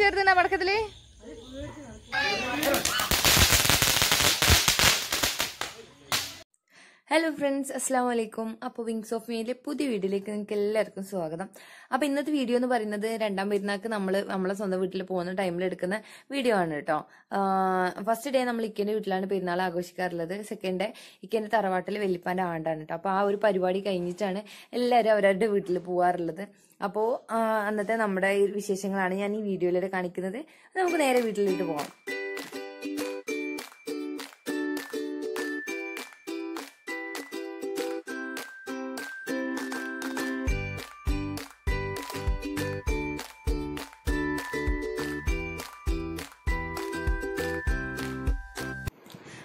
ಜರ್ದಿನ ಬಡ್ಕದ್ಲಿ hello friends അസ്സാം വലൈക്കും അപ്പോൾ വിങ്സ് ഓഫ് മീയിലെ പുതിയ വീഡിയോയിലേക്ക് നിങ്ങൾക്ക് എല്ലാവർക്കും സ്വാഗതം. അപ്പോൾ ഇന്നത്തെ വീഡിയോ എന്ന് പറയുന്നത് രണ്ടാം പെരുന്നാൾക്ക് നമ്മൾ നമ്മളെ സ്വന്തം വീട്ടിൽ പോകുന്ന ടൈമിൽ എടുക്കുന്ന വീഡിയോ ആണ് കേട്ടോ. ഫസ്റ്റ് ഡേ നമ്മൾ ഇക്കേന്റെ വീട്ടിലാണ് പെരുന്നാൾ ആഘോഷിക്കാറുള്ളത്. സെക്കൻഡ് ഡേ ഇക്കേന്റെ തറവാട്ടിൽ വെല്ലിപ്പാന്റെ ആണ്ടാണ് കേട്ടോ. അപ്പോൾ ആ ഒരു പരിപാടി കഴിഞ്ഞിട്ടാണ് എല്ലാവരും അവരവരുടെ വീട്ടിൽ പോകാറുള്ളത് അപ്പോൾ അന്നത്തെ നമ്മുടെ വിശേഷങ്ങളാണ് ഞാൻ ഈ വീഡിയോയിലൂടെ കാണിക്കുന്നത്. നമുക്ക് നേരെ വീട്ടിലേക്ക് പോകാം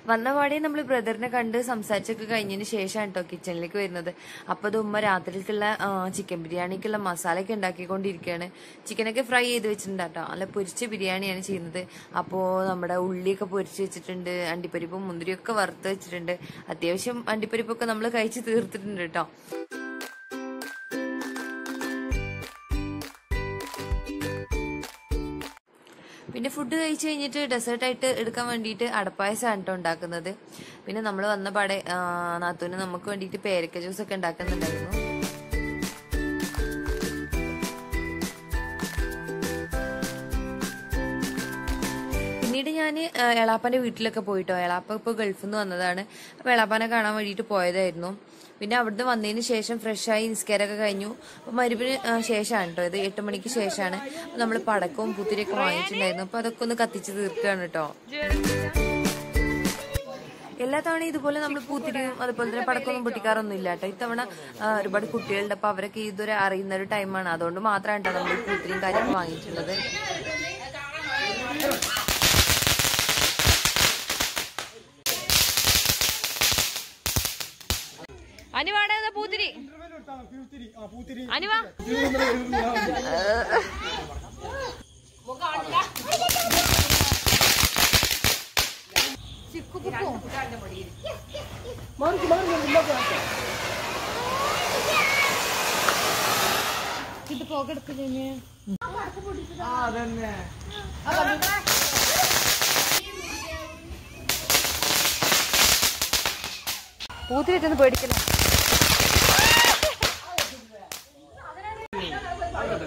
വന്ന നമ്മൾ ബ്രദറിനെ കണ്ട് സംസാരിച്ചൊക്കെ കഴിഞ്ഞതിന് ശേഷമാണ് കേട്ടോ കിച്ചണിലേക്ക് വരുന്നത്. അപ്പൊ അത് ഉമ്മ രാത്രിക്കുള്ള ചിക്കൻ ബിരിയാണിക്കുള്ള മസാലയൊക്കെ ഉണ്ടാക്കിക്കൊണ്ടിരിക്കുകയാണ് ചിക്കനൊക്കെ ഫ്രൈ ചെയ്ത് വെച്ചിട്ടുണ്ട് കേട്ടോ നല്ല പൊരിച്ച ബിരിയാണിയാണ് ചെയ്യുന്നത്. അപ്പോൾ നമ്മുടെ ഉള്ളിയൊക്കെ പൊരിച്ച് വെച്ചിട്ടുണ്ട്. അണ്ടിപ്പരിപ്പും മുന്തിരിയൊക്കെ വറുത്ത് വെച്ചിട്ടുണ്ട്. അത്യാവശ്യം അണ്ടിപ്പരിപ്പൊക്കെ നമ്മൾ കഴിച്ച് തീർത്തിട്ടുണ്ട് കേട്ടോ പിന്നെ ഫുഡ് കഴിച്ച് കഴിഞ്ഞിട്ട് ഡെസേർട്ടായിട്ട് എടുക്കാൻ വേണ്ടിയിട്ട് അടപ്പായസമാണ് കേട്ടോ ഉണ്ടാക്കുന്നത്. പിന്നെ നമ്മൾ വന്ന പാടെ നാത്തൂന് നമുക്ക് വേണ്ടിയിട്ട് പേരക്ക ജ്യൂസ് ഒക്കെ ഉണ്ടാക്കുന്നുണ്ടായിരുന്നു. പിന്നീട് ഞാൻ എളാപ്പന്റെ വീട്ടിലൊക്കെ പോയിട്ടോ. എളാപ്പ ഇപ്പോൾ ഗൾഫിൽ നിന്ന് വന്നതാണ്. അപ്പോൾ എളാപ്പാനെ കാണാൻ വേണ്ടിയിട്ട് പോയതായിരുന്നു. പിന്നെ അവിടുന്ന് വന്നതിന് ശേഷം ഫ്രഷായി നിസ്കാരമൊക്കെ കഴിഞ്ഞു. അപ്പോൾ മരുവിന് ശേഷമാണ് കേട്ടോ ഇത്. എട്ട് മണിക്ക് ശേഷമാണ് നമ്മൾ പടക്കവും പുത്തിരിയൊക്കെ വാങ്ങിച്ചിട്ടുണ്ടായിരുന്നു. അപ്പോൾ അതൊക്കെ ഒന്ന് കത്തിച്ച് തീർക്കുകയാണ് കേട്ടോ എല്ലാ തവണയും ഇതുപോലെ നമ്മൾ പൂത്തിരിയും അതുപോലെ തന്നെ പടക്കമൊന്നും പൊട്ടിക്കാറൊന്നും ഇല്ല കേട്ടോ ഇത്തവണ ഒരുപാട് കുട്ടികളുണ്ട് അപ്പോൾ അവരൊക്കെ ഇതുവരെ അറിയുന്ന ഒരു ടൈമാണ് അതുകൊണ്ട് മാത്രമാണ് കേട്ടോ നമ്മൾ പൂത്തിരിയും കാര്യമൊക്കെ വാങ്ങിയിട്ടുള്ളത്. അനുവാടെ പൂത്തിരി. അനുവാ ഇത് പോകെടുക്കില്ലേ പൂത്തിരിട്ടൊന്ന് പേടിക്കണം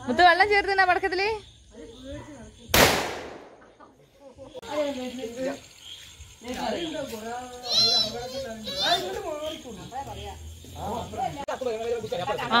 മുത്ത് വെള്ളം ചേർത്തിന പടക്കത്തിൽ ആ.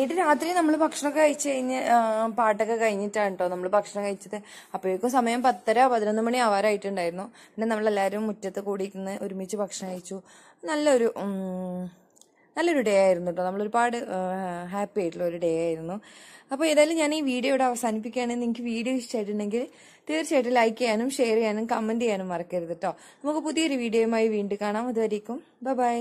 പിന്നീട് രാത്രി നമ്മൾ ഭക്ഷണം കഴിച്ചു കഴിഞ്ഞ് പാട്ടൊക്കെ കഴിഞ്ഞിട്ടാണ് കേട്ടോ നമ്മൾ ഭക്ഷണം കഴിച്ചത്. അപ്പോഴേക്കും സമയം പത്തര പതിനൊന്ന് മണി ആവാറായിട്ടുണ്ടായിരുന്നു. പിന്നെ നമ്മളെല്ലാവരും മുറ്റത്ത് കൂടി ഇന്ന് ഒരുമിച്ച് ഭക്ഷണം കഴിച്ചു. നല്ലൊരു നല്ലൊരു ഡേ ആയിരുന്നു കേട്ടോ നമ്മളൊരുപാട് ഹാപ്പി ആയിട്ടുള്ള ഒരു ഡേ ആയിരുന്നു. അപ്പോൾ ഏതായാലും ഞാൻ ഈ വീഡിയോ ഇവിടെ അവസാനിപ്പിക്കുകയാണെങ്കിൽ നിങ്ങൾക്ക് വീഡിയോ ഇഷ്ടമായിട്ടുണ്ടെങ്കിൽ തീർച്ചയായിട്ടും ലൈക്ക് ചെയ്യാനും ഷെയർ ചെയ്യാനും കമന്റ് ചെയ്യാനും മറക്കരുത് കേട്ടോ നമുക്ക് പുതിയൊരു വീഡിയോയുമായി വീണ്ടും കാണാം. അതുവരേക്കും ബൈ ബൈ